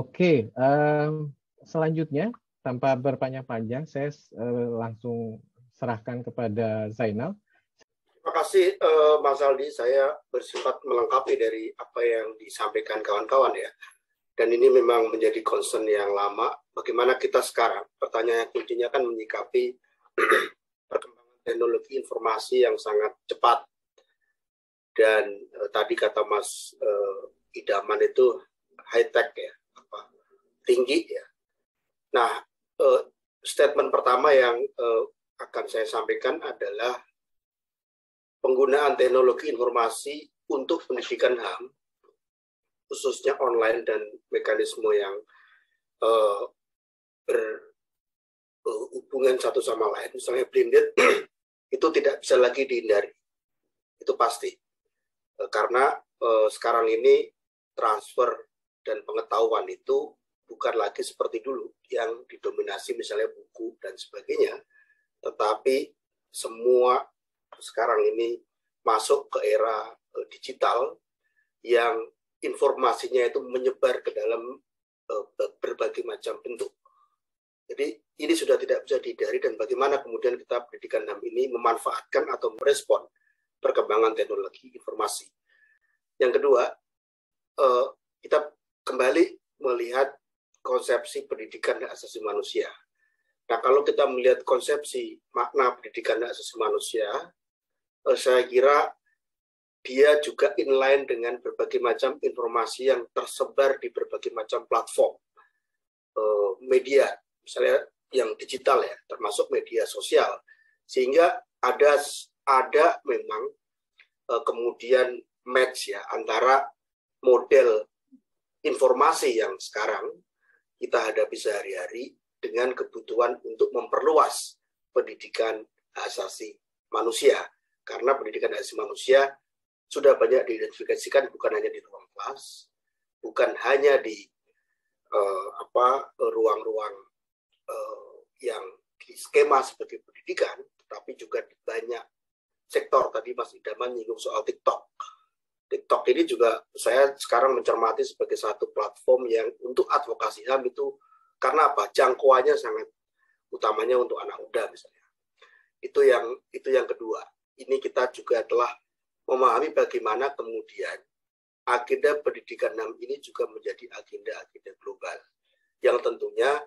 Oke, um, selanjutnya tanpa berpanjang-panjang, saya uh, langsung serahkan kepada Zainal. Terima kasih uh, Mas Aldi, saya bersifat melengkapi dari apa yang disampaikan kawan-kawan ya. Dan ini memang menjadi concern yang lama. Bagaimana kita sekarang? Pertanyaan kuncinya kan menyikapi perkembangan teknologi informasi yang sangat cepat. Dan uh, tadi kata Mas uh, Idaman itu high tech ya, tinggi ya. Nah, uh, statement pertama yang uh, akan saya sampaikan adalah penggunaan teknologi informasi untuk pendidikan HAM, khususnya online dan mekanisme yang uh, berhubungan satu sama lain, misalnya blended, itu tidak bisa lagi dihindari. Itu pasti. Karena sekarang ini transfer dan pengetahuan itu bukan lagi seperti dulu yang didominasi misalnya buku dan sebagainya, tetapi semua sekarang ini masuk ke era uh, digital yang informasinya itu menyebar ke dalam uh, berbagai macam bentuk. Jadi ini sudah tidak bisa dihindari dan bagaimana kemudian kita pendidikan HAM ini memanfaatkan atau merespon perkembangan teknologi informasi. Yang kedua, uh, kita kembali melihat konsepsi pendidikan dan asasi manusia. Nah, kalau kita melihat konsepsi makna pendidikan dan asasi manusia, eh, saya kira dia juga inline dengan berbagai macam informasi yang tersebar di berbagai macam platform eh, media, misalnya yang digital ya, termasuk media sosial, sehingga ada ada memang eh, kemudian match ya antara model informasi yang sekarang kita hadapi sehari-hari dengan kebutuhan untuk memperluas pendidikan asasi manusia. Karena pendidikan asasi manusia sudah banyak diidentifikasikan bukan hanya di ruang kelas, bukan hanya di uh, apa ruang-ruang uh, yang di skema sebagai pendidikan, tetapi juga di banyak sektor. Tadi Mas Idaman menyinggung soal TikTok TikTok ini juga saya sekarang mencermati sebagai satu platform yang untuk advokasi HAM itu karena apa? Jangkauannya sangat utamanya untuk anak muda misalnya. Itu yang itu yang kedua. Ini kita juga telah memahami bagaimana kemudian agenda pendidikan HAM ini juga menjadi agenda-agenda global yang tentunya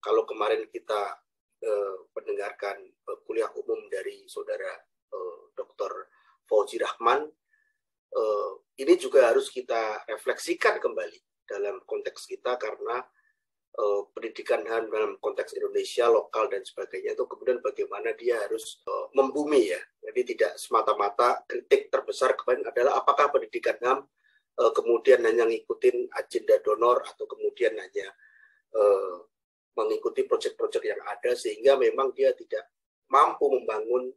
kalau kemarin kita eh, mendengarkan eh, kuliah umum dari saudara eh, Dr. Fauzi Rahman uh, ini juga harus kita refleksikan kembali dalam konteks kita karena uh, pendidikan HAM dalam konteks Indonesia lokal dan sebagainya itu kemudian bagaimana dia harus uh, membumi ya. Jadi tidak semata-mata kritik terbesar kemarin adalah apakah pendidikan HAM uh, kemudian hanya ngikutin agenda donor atau kemudian hanya uh, mengikuti proyek-proyek yang ada sehingga memang dia tidak mampu membangun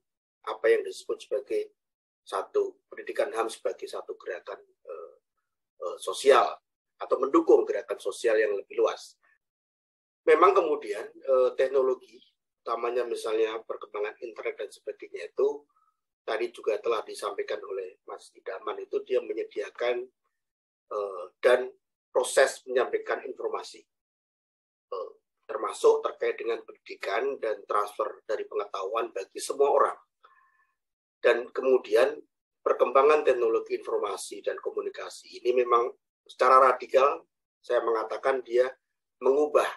apa yang disebut sebagai satu pendidikan HAM sebagai satu gerakan uh, uh, sosial atau mendukung gerakan sosial yang lebih luas. Memang kemudian uh, teknologi, utamanya misalnya perkembangan internet dan sebagainya itu tadi juga telah disampaikan oleh Mas Idaman itu dia menyediakan uh, dan proses menyampaikan informasi uh, termasuk terkait dengan pendidikan dan transfer dari pengetahuan bagi semua orang dan kemudian perkembangan teknologi informasi dan komunikasi ini memang secara radikal saya mengatakan dia mengubah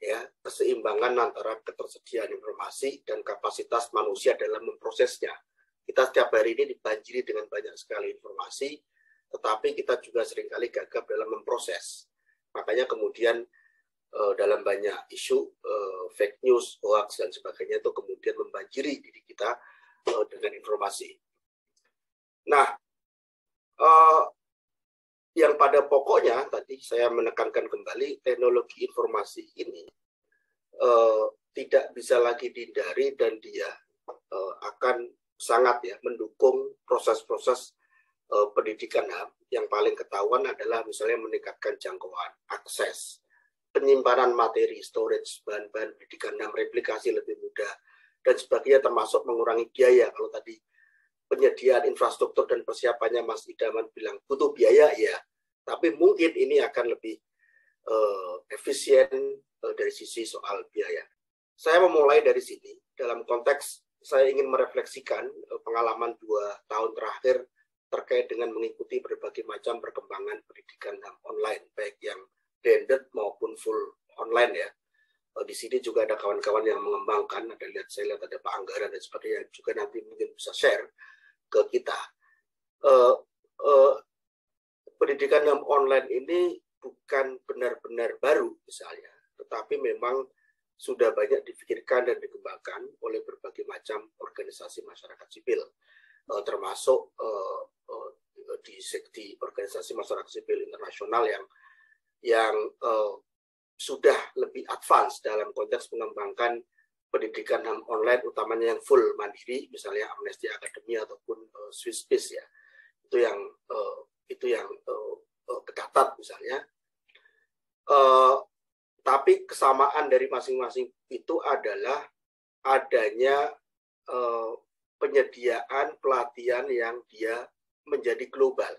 ya keseimbangan antara ketersediaan informasi dan kapasitas manusia dalam memprosesnya. Kita setiap hari ini dibanjiri dengan banyak sekali informasi, tetapi kita juga sering kali gagap dalam memproses. Makanya kemudian eh, dalam banyak isu eh, fake news, hoax dan sebagainya itu kemudian membanjiri diri kita uh, dengan informasi. Nah, uh, yang pada pokoknya tadi saya menekankan kembali teknologi informasi ini uh, tidak bisa lagi dihindari dan dia akan sangat ya mendukung proses-proses pendidikan HAM yang paling ketahuan adalah misalnya meningkatkan jangkauan akses penyimpanan materi storage bahan-bahan pendidikan HAM replikasi lebih mudah dan sebagainya termasuk mengurangi biaya kalau tadi penyediaan infrastruktur dan persiapannya Mas Idaman bilang butuh biaya ya tapi mungkin ini akan lebih uh, efisien uh, dari sisi soal biaya. Saya memulai dari sini dalam konteks saya ingin merefleksikan uh, pengalaman dua tahun terakhir terkait dengan mengikuti berbagai macam perkembangan pendidikan online, baik yang blended maupun full online ya. Di sini juga ada kawan-kawan yang mengembangkan, ada lihat saya lihat ada Pak Anggaran dan sebagainya juga nanti mungkin bisa share ke kita. Uh, uh, pendidikan yang online ini bukan benar-benar baru misalnya, tetapi memang sudah banyak difikirkan dan dikembangkan oleh berbagai macam organisasi masyarakat sipil, uh, termasuk uh, uh, di sekti organisasi masyarakat sipil internasional yang yang uh, sudah lebih advance dalam konteks mengembangkan pendidikan online, utamanya yang full mandiri, misalnya Amnesty Academy ataupun uh, Swiss Peace ya, itu yang uh, itu yang uh, uh, misalnya Uh, tapi kesamaan dari masing-masing itu adalah adanya uh, penyediaan pelatihan yang dia menjadi global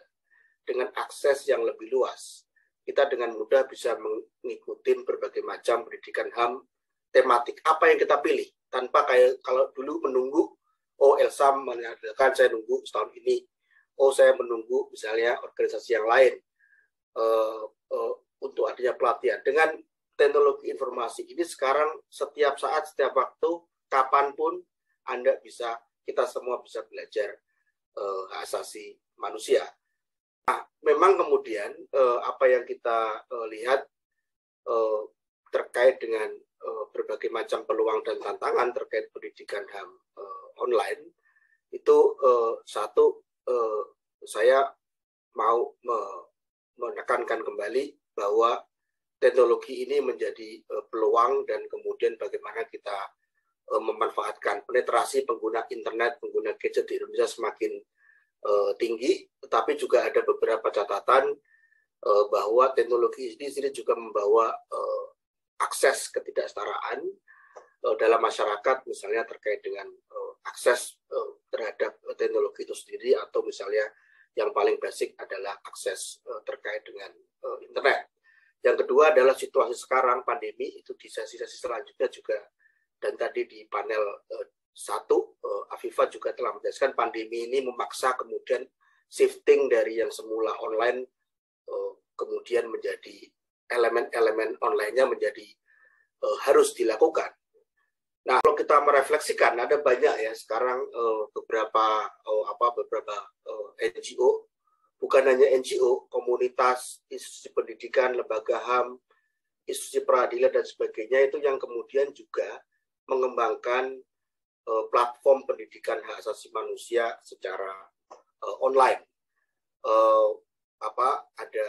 dengan akses yang lebih luas. Kita dengan mudah bisa mengikuti berbagai macam pendidikan HAM tematik. Apa yang kita pilih tanpa kayak kalau dulu menunggu oh Elsa mengadakan saya nunggu setahun ini. Oh saya menunggu misalnya organisasi yang lain. Uh, uh, untuk adanya pelatihan. Dengan teknologi informasi ini sekarang setiap saat, setiap waktu, kapan pun Anda bisa, kita semua bisa belajar uh, asasi manusia. Nah, memang kemudian uh, apa yang kita uh, lihat uh, terkait dengan uh, berbagai macam peluang dan tantangan terkait pendidikan HAM uh, online itu uh, satu uh, saya mau menekankan kembali bahwa teknologi ini menjadi uh, peluang dan kemudian bagaimana kita uh, memanfaatkan penetrasi pengguna internet, pengguna gadget di Indonesia semakin uh, tinggi, tetapi juga ada beberapa catatan uh, bahwa teknologi ini sendiri juga membawa uh, akses ketidaksetaraan uh, dalam masyarakat, misalnya terkait dengan uh, akses uh, terhadap teknologi itu sendiri atau misalnya yang paling basic adalah akses uh, terkait dengan uh, internet. Yang kedua adalah situasi sekarang pandemi itu di sesi-sesi selanjutnya juga dan tadi di panel uh, satu uh, Afifa juga telah menjelaskan pandemi ini memaksa kemudian shifting dari yang semula online uh, kemudian menjadi elemen-elemen online-nya menjadi uh, harus dilakukan. Nah, kalau kita merefleksikan ada banyak ya sekarang beberapa apa beberapa eh, NGO bukan hanya NGO, komunitas, institusi pendidikan, lembaga HAM, institusi peradilan dan sebagainya itu yang kemudian juga mengembangkan uh, platform pendidikan hak asasi manusia secara uh, online. Uh, apa ada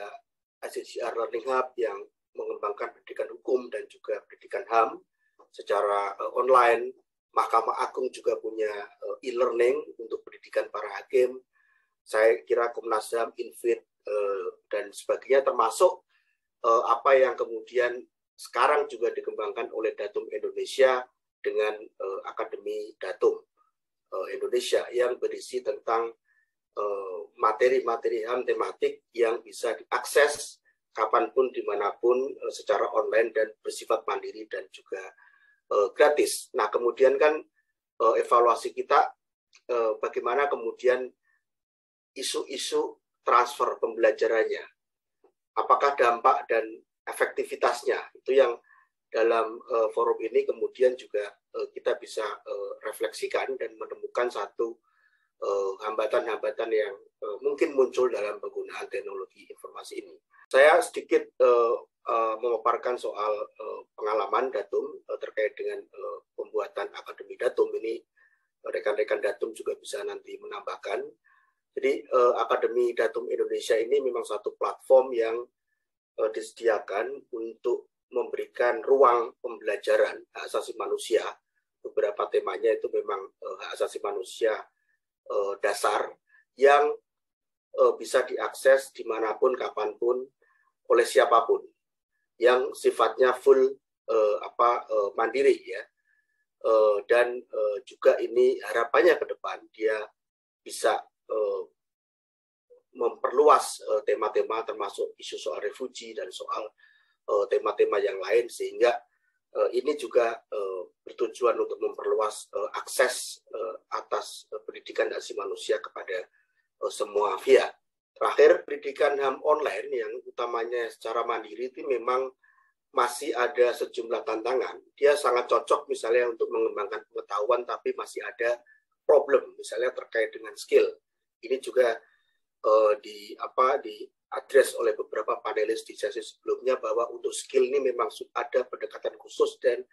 ICCR Learning Hub yang mengembangkan pendidikan hukum dan juga pendidikan HAM secara uh, online. Mahkamah Agung juga punya uh, e-learning untuk pendidikan para hakim. Saya kira Komnas HAM, Infit, uh, dan sebagainya termasuk uh, apa yang kemudian sekarang juga dikembangkan oleh Datum Indonesia dengan uh, Akademi Datum uh, Indonesia yang berisi tentang materi-materi uh, HAM tematik yang bisa diakses kapan pun, di mana pun, uh, secara online dan bersifat mandiri dan juga uh, gratis. Nah, kemudian kan uh, evaluasi kita uh, bagaimana kemudian isu-isu transfer pembelajarannya. Apakah dampak dan efektivitasnya itu yang dalam uh, forum ini kemudian juga uh, kita bisa uh, refleksikan dan menemukan satu hambatan-hambatan uh, yang uh, mungkin muncul dalam penggunaan teknologi informasi ini. Saya sedikit uh, uh, memaparkan soal uh, pengalaman Datum uh, terkait dengan uh, pembuatan Akademi Datum ini rekan-rekan Datum juga bisa nanti menambahkan. Jadi uh, Akademi Datum Indonesia ini memang satu platform yang uh, disediakan untuk memberikan ruang pembelajaran hak asasi manusia. Beberapa temanya itu memang uh, hak asasi manusia uh, dasar yang uh, bisa diakses di mana pun, kapan pun, oleh siapa pun yang sifatnya full apa mandiri ya dan juga ini harapannya ke depan dia bisa memperluas tema-tema termasuk isu soal refugi dan soal tema-tema yang lain sehingga ini juga bertujuan untuk memperluas akses atas pendidikan dan si manusia kepada semua via. Terakhir, pendidikan HAM online yang utamanya secara mandiri itu memang masih ada sejumlah tantangan. Dia sangat cocok misalnya untuk mengembangkan pengetahuan, tapi masih ada problem, misalnya terkait dengan skill. Ini juga di apa di address oleh beberapa panelis di sesi sebelumnya bahwa untuk skill ini memang ada pendekatan khusus dan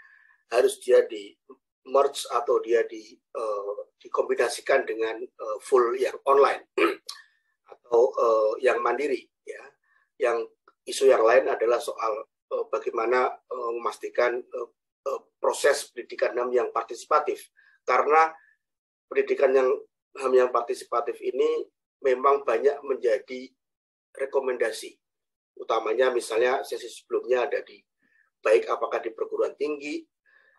harus dia di merge atau dia di uh, dikombinasikan dengan uh, full yang online atau uh, yang mandiri ya. Yang isu yang lain adalah soal uh, bagaimana uh, memastikan uh, uh, proses pendidikan HAM yang partisipatif karena pendidikan yang HAM yang partisipatif ini memang banyak menjadi rekomendasi. Utamanya misalnya sesi sebelumnya ada di baik apakah di perguruan tinggi,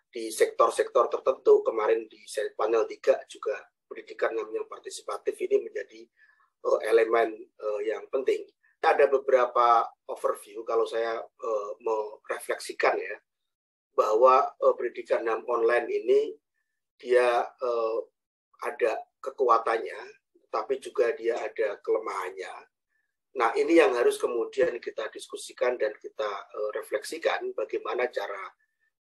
di sektor-sektor tertentu, kemarin di panel 3 juga pendidikan yang partisipatif ini menjadi uh, elemen uh, yang penting. Ada beberapa overview kalau saya uh, merefleksikan ya bahwa uh, pendidikan online ini dia uh, ada kekuatannya, tapi juga dia ada kelemahannya. Nah, ini yang harus kemudian kita diskusikan dan kita uh, refleksikan bagaimana cara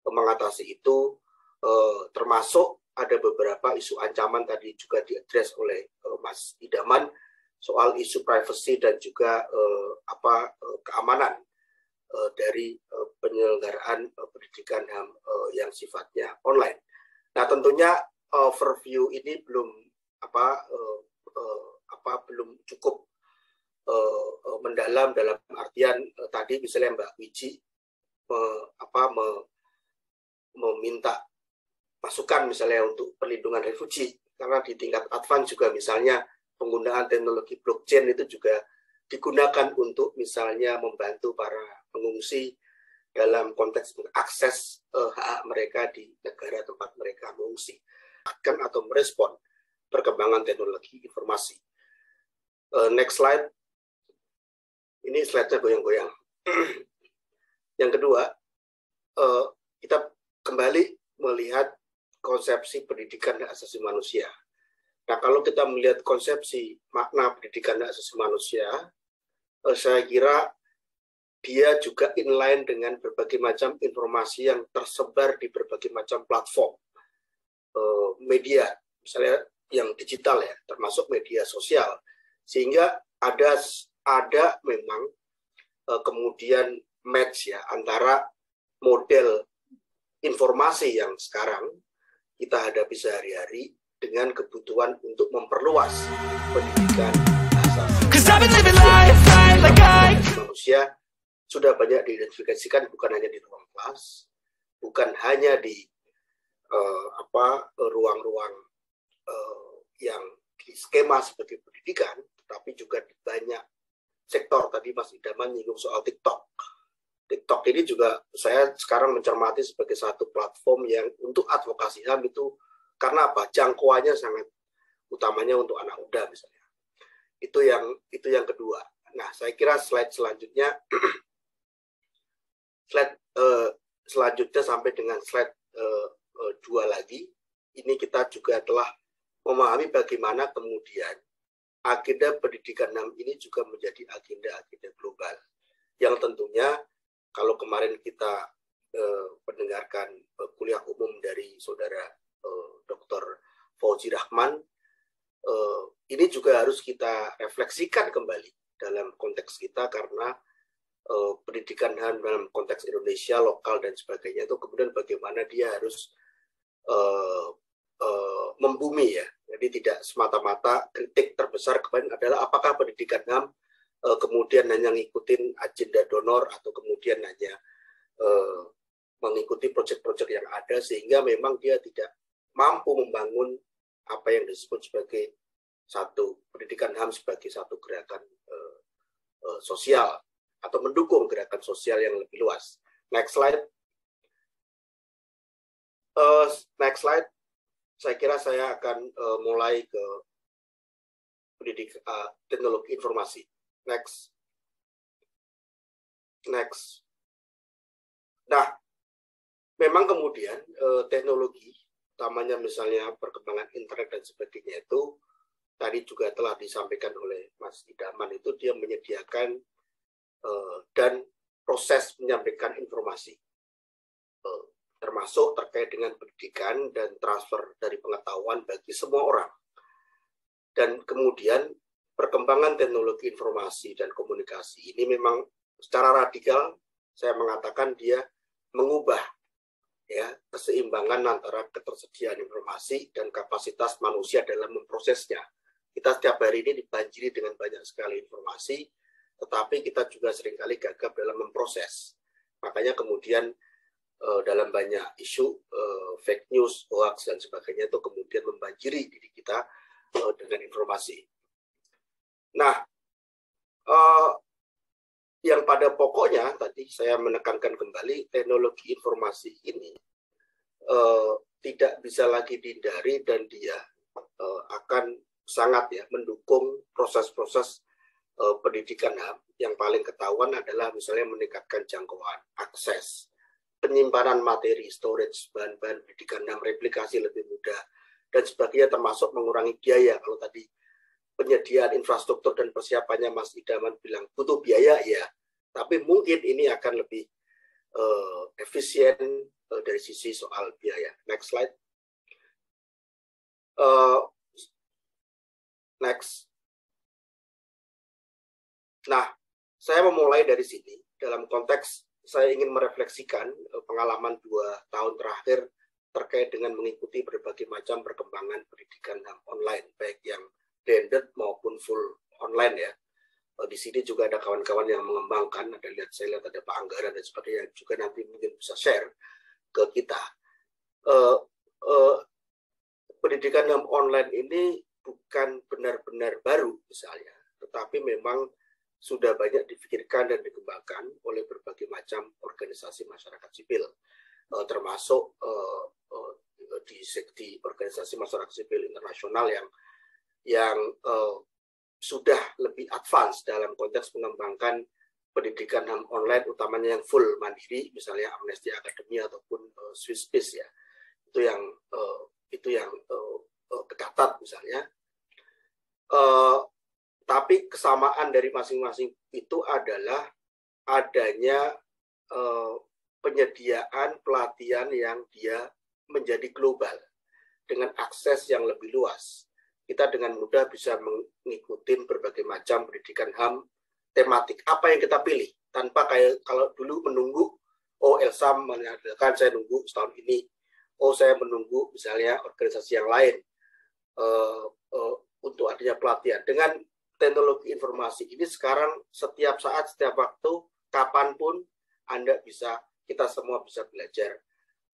mengatasi itu, uh, termasuk ada beberapa isu ancaman tadi juga diadres oleh uh, Mas Idaman soal isu privacy dan juga apa keamanan dari penyelenggaraan pendidikan yang sifatnya online. Nah, tentunya overview ini belum apa apa belum cukup uh, mendalam dalam artian uh, tadi misalnya Mbak Wiji me, apa me, meminta masukan misalnya untuk perlindungan refugi karena di tingkat advance juga misalnya penggunaan teknologi blockchain itu juga digunakan untuk misalnya membantu para pengungsi dalam konteks mengakses uh, hak mereka di negara tempat mereka mengungsi akan atau merespon perkembangan teknologi informasi. Uh, next slide. Ini slide-nya goyang-goyang. Yang kedua, uh, kita kembali melihat konsepsi pendidikan dan asasi manusia. Nah, kalau kita melihat konsepsi makna pendidikan dan asasi manusia, uh, saya kira dia juga inline dengan berbagai macam informasi yang tersebar di berbagai macam platform uh, media, misalnya yang digital ya, termasuk media sosial, sehingga ada ada memang uh, kemudian match ya antara model informasi yang sekarang kita hadapi sehari-hari dengan kebutuhan untuk memperluas pendidikan manusia sudah banyak diidentifikasikan bukan hanya di ruang kelas, bukan hanya di uh, apa ruang-ruang uh, yang di skema seperti pendidikan, tapi juga di banyak sektor. Tadi Mas Idaman menyinggung soal TikTok. TikTok ini juga saya sekarang mencermati sebagai satu platform yang untuk advokasi HAM itu karena apa? Jangkauannya sangat utamanya untuk anak muda misalnya. Itu yang itu yang kedua. Nah, saya kira slide selanjutnya slide uh, selanjutnya sampai dengan slide uh, uh, dua lagi, ini kita juga telah memahami bagaimana kemudian agenda pendidikan 6 ini juga menjadi agenda-agenda global. Yang tentunya kalau kemarin kita uh, mendengarkan uh, kuliah umum dari saudara uh, Dr. Fauzi Rahman, uh, ini juga harus kita refleksikan kembali dalam konteks kita karena uh, pendidikan HAM dalam konteks Indonesia lokal dan sebagainya itu kemudian bagaimana dia harus uh, uh, membumi ya jadi tidak semata-mata kritik terbesar kemarin adalah apakah pendidikan HAM uh, kemudian hanya ngikutin agenda donor atau kemudian hanya uh, mengikuti proyek-proyek yang ada sehingga memang dia tidak mampu membangun apa yang disebut sebagai satu pendidikan HAM sebagai satu gerakan uh, uh, sosial atau mendukung gerakan sosial yang lebih luas. Next slide. Uh, next slide. Saya kira saya akan uh, mulai ke pendidik uh, teknologi informasi. Next. Next. Nah, memang kemudian eh, teknologi, utamanya misalnya perkembangan internet dan sebagainya itu tadi juga telah disampaikan oleh Mas Idaman itu dia menyediakan eh, dan proses menyampaikan informasi eh, termasuk terkait dengan pendidikan dan transfer dari pengetahuan bagi semua orang. Dan kemudian perkembangan teknologi informasi dan komunikasi ini memang secara radikal saya mengatakan dia mengubah ya keseimbangan antara ketersediaan informasi dan kapasitas manusia dalam memprosesnya. Kita setiap hari ini dibanjiri dengan banyak sekali informasi, tetapi kita juga sering kali gagap dalam memproses. Makanya kemudian uh, dalam banyak isu uh, fake news, hoax dan sebagainya itu kemudian membanjiri diri kita uh, dengan informasi. Nah, yang pada pokoknya tadi saya menekankan kembali teknologi informasi ini tidak bisa lagi dihindari dan dia akan sangat ya mendukung proses-proses pendidikan HAM yang paling ketahuan adalah misalnya meningkatkan jangkauan akses penyimpanan materi, storage, bahan-bahan pendidikan dan replikasi lebih mudah, dan sebagainya termasuk mengurangi biaya. Kalau tadi penyediaan infrastruktur dan persiapannya Mas Idaman bilang butuh biaya, ya. Tapi mungkin ini akan lebih uh, efisien uh, dari sisi soal biaya. Next slide. Uh, next. Nah, saya memulai dari sini dalam konteks saya ingin merefleksikan eh, pengalaman dua tahun terakhir terkait dengan mengikuti berbagai macam perkembangan pendidikan online, baik yang blended maupun full online ya. Eh, di sini juga ada kawan-kawan yang mengembangkan, ada lihat saya lihat ada Pak Anggaran dan sebagainya yang juga nanti mungkin bisa share ke kita. Uh, uh, pendidikan yang online ini bukan benar-benar baru misalnya, tetapi memang sudah banyak difikirkan dan dikembangkan oleh berbagai macam organisasi masyarakat sipil, uh, termasuk uh, uh, di sekti organisasi masyarakat sipil internasional yang yang sudah lebih advance dalam konteks mengembangkan pendidikan online utamanya yang full mandiri misalnya Amnesty Academy ataupun uh, Swiss Peace ya. Itu yang uh, itu yang uh, misalnya. Uh, tapi kesamaan dari masing-masing itu adalah adanya eh, penyediaan pelatihan yang dia menjadi global dengan akses yang lebih luas. Kita dengan mudah bisa mengikuti berbagai macam pendidikan HAM tematik. Apa yang kita pilih tanpa kayak kalau dulu menunggu oh Elsa mengadakan saya nunggu setahun ini. Oh saya menunggu misalnya organisasi yang lain uh, uh, untuk adanya pelatihan. Dengan teknologi informasi ini sekarang setiap saat, setiap waktu, kapan pun Anda bisa, kita semua bisa belajar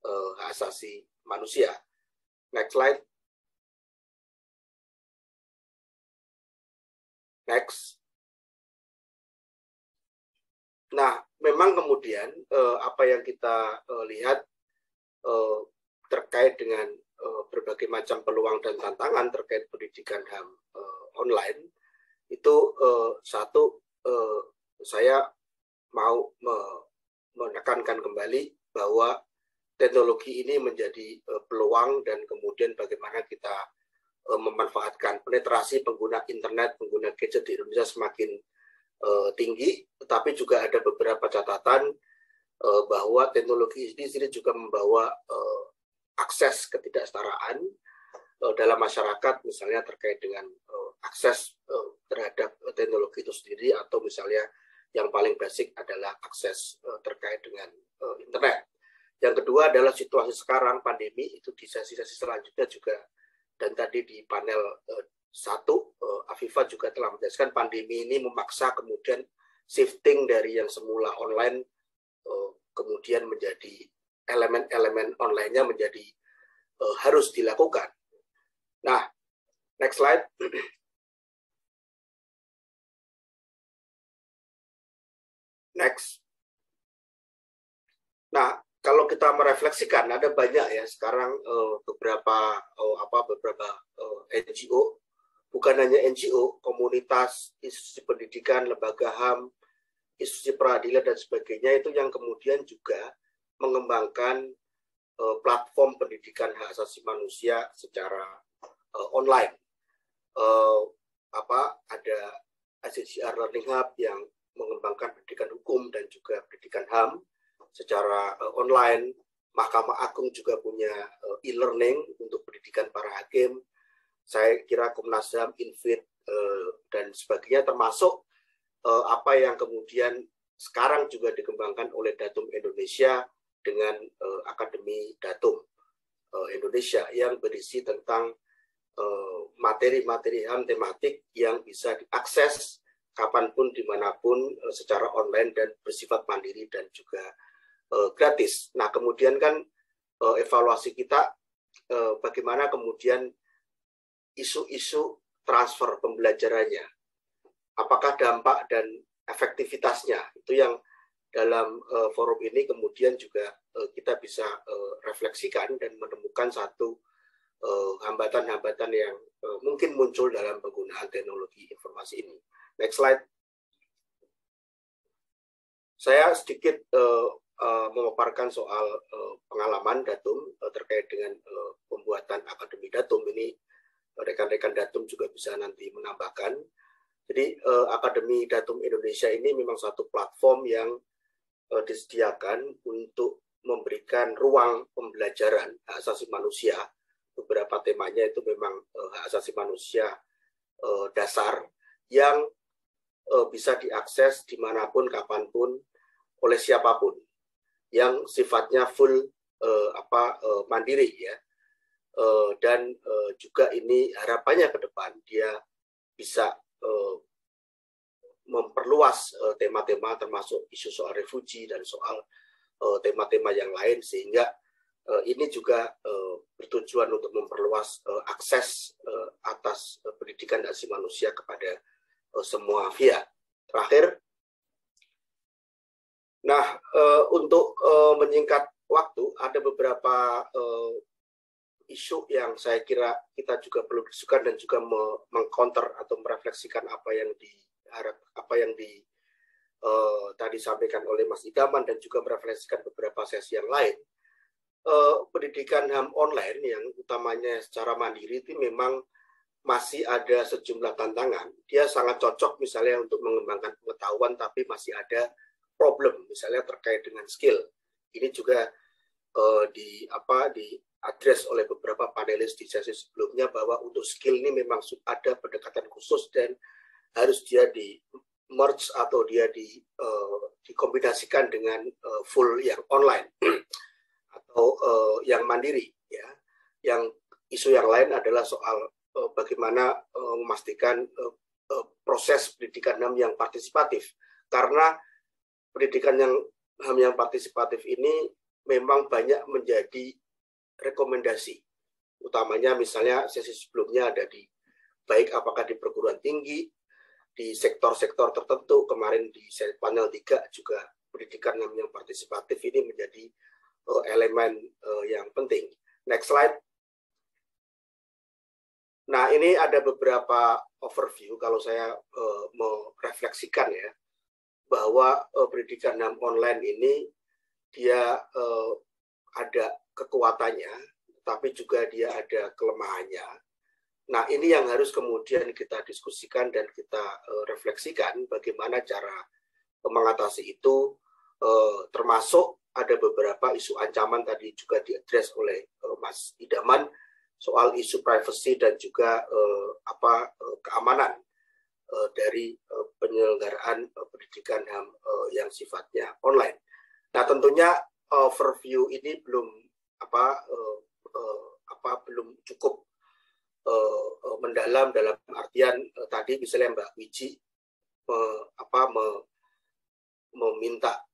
uh, asasi manusia. Next slide. Next. Nah, memang kemudian uh, apa yang kita uh, lihat uh, terkait dengan berbagai macam peluang dan tantangan terkait pendidikan HAM online itu uh, satu uh, saya mau me menekankan kembali bahwa teknologi ini menjadi uh, peluang dan kemudian bagaimana kita uh, memanfaatkan. Penetrasi pengguna internet, pengguna gadget di Indonesia semakin uh, tinggi, tetapi juga ada beberapa catatan uh, bahwa teknologi ini sendiri juga membawa uh, akses ketidaksetaraan uh, dalam masyarakat, misalnya terkait dengan uh, akses uh, terhadap teknologi itu sendiri atau misalnya yang paling basic adalah akses uh, terkait dengan uh, internet. Yang kedua adalah situasi sekarang pandemi itu di sesi-sesi selanjutnya juga dan tadi di panel uh, satu uh, Afifa juga telah menjelaskan pandemi ini memaksa kemudian shifting dari yang semula online uh, kemudian menjadi elemen-elemen online-nya menjadi uh, harus dilakukan. Nah, next slide. Next. Nah, kalau kita merefleksikan ada banyak ya sekarang uh, beberapa uh, apa beberapa uh, eh, NGO bukan hanya NGO, komunitas, institusi pendidikan, lembaga HAM, institusi peradilan dan sebagainya itu yang kemudian juga mengembangkan uh, platform pendidikan hak asasi manusia secara uh, online. Uh, apa ada ICCR Learning Hub yang mengembangkan pendidikan hukum dan juga pendidikan HAM secara uh, online. Mahkamah Agung juga punya uh, e-learning untuk pendidikan para hakim. Saya kira Komnas HAM, Infit, uh, dan sebagainya termasuk uh, apa yang kemudian sekarang juga dikembangkan oleh Datum Indonesia dengan uh, Akademi Datum uh, Indonesia yang berisi tentang materi-materi uh, HAM tematik yang bisa diakses kapan pun, di mana pun, uh, secara online dan bersifat mandiri dan juga uh, gratis. Nah, kemudian kan uh, evaluasi kita uh, bagaimana kemudian isu-isu transfer pembelajarannya. Apakah dampak dan efektivitasnya itu yang dalam uh, forum ini kemudian juga uh, kita bisa uh, refleksikan dan menemukan satu hambatan-hambatan yang mungkin muncul dalam penggunaan teknologi informasi ini. Next slide. Saya sedikit uh, uh, memaparkan soal uh, pengalaman Datum uh, terkait dengan uh, pembuatan Akademi Datum ini. Rekan-rekan Datum juga bisa nanti menambahkan. Jadi uh, Akademi Datum Indonesia ini memang satu platform yang uh, disediakan untuk memberikan ruang pembelajaran hak asasi manusia. Beberapa temanya itu memang uh, hak asasi manusia uh, dasar yang uh, bisa diakses di mana pun, kapan pun, oleh siapa pun yang sifatnya full uh, apa uh, mandiri ya. Dan juga ini harapannya ke depan dia bisa memperluas tema-tema termasuk isu soal refugi dan soal tema-tema yang lain sehingga ini juga bertujuan untuk memperluas akses atas pendidikan asli manusia kepada semua via. Terakhir, Nah, uh, untuk uh, menyingkat waktu, ada beberapa uh, isu yang saya kira kita juga perlu diskusikan dan juga mengcounter atau merefleksikan apa yang diharap, apa yang di tadi sampaikan oleh Mas Idaman dan juga merefleksikan beberapa sesi yang lain. Pendidikan HAM online yang utamanya secara mandiri itu memang masih ada sejumlah tantangan. Dia sangat cocok misalnya untuk mengembangkan pengetahuan, tapi masih ada problem misalnya terkait dengan skill. Ini juga uh, di apa di address oleh beberapa panelis di sesi sebelumnya bahwa untuk skill ini memang ada pendekatan khusus dan harus dia di merge atau dia di uh, dikombinasikan dengan uh, full yang online atau yang mandiri ya. Yang isu yang lain adalah soal bagaimana uh, memastikan uh, proses pendidikan yang partisipatif karena pendidikan yang HAM yang partisipatif ini memang banyak menjadi rekomendasi. Utamanya misalnya sesi sebelumnya ada di baik apakah di perguruan tinggi, di sektor-sektor tertentu, kemarin di panel 3 juga pendidikan yang partisipatif ini menjadi elemen yang penting. Next slide. Nah, ini ada beberapa overview kalau saya uh, mau refleksikan ya bahwa uh, pendidikan dalam online ini dia uh, ada kekuatannya, tapi juga dia ada kelemahannya. Nah, ini yang harus kemudian kita diskusikan dan kita uh, refleksikan bagaimana cara mengatasi itu, uh, termasuk ada beberapa isu ancaman tadi juga diadres oleh uh, Mas Idaman soal isu privacy dan juga uh, apa uh, keamanan uh, dari uh, penyelenggaraan uh, pendidikan HAM uh, yang sifatnya online. Nah, tentunya overview ini belum apa uh, uh, apa belum cukup uh, mendalam dalam artian uh, tadi misalnya Mbak Wiji uh, apa me, meminta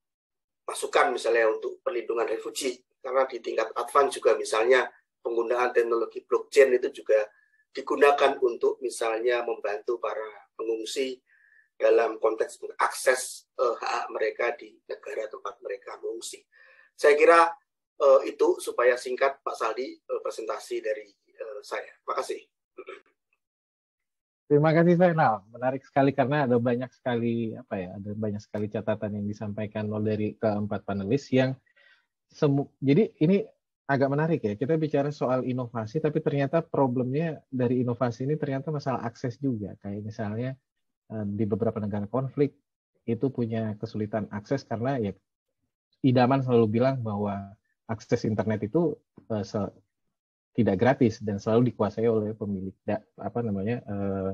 masukan misalnya untuk perlindungan refugi karena di tingkat advance juga misalnya penggunaan teknologi blockchain itu juga digunakan untuk misalnya membantu para pengungsi dalam konteks mengakses uh, hak mereka di negara tempat mereka mengungsi. Saya kira uh, itu supaya singkat Pak Saldi uh, presentasi dari uh, saya. Terima kasih. Terima kasih Zainal. Menarik sekali karena ada banyak sekali apa ya, ada banyak sekali catatan yang disampaikan dari keempat panelis yang semu jadi ini agak menarik ya. Kita bicara soal inovasi, tapi ternyata problemnya dari inovasi ini ternyata masalah akses juga. Kayak misalnya eh, di beberapa negara konflik itu punya kesulitan akses karena ya idaman selalu bilang bahwa akses internet itu uh, tidak gratis dan selalu dikuasai oleh pemilik da, apa namanya uh,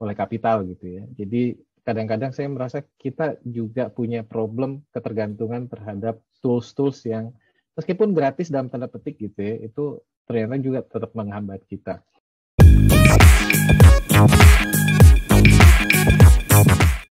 oleh kapital gitu ya. Jadi kadang-kadang saya merasa kita juga punya problem ketergantungan terhadap tools-tools yang meskipun gratis dalam tanda petik gitu ya, itu ternyata juga tetap menghambat kita.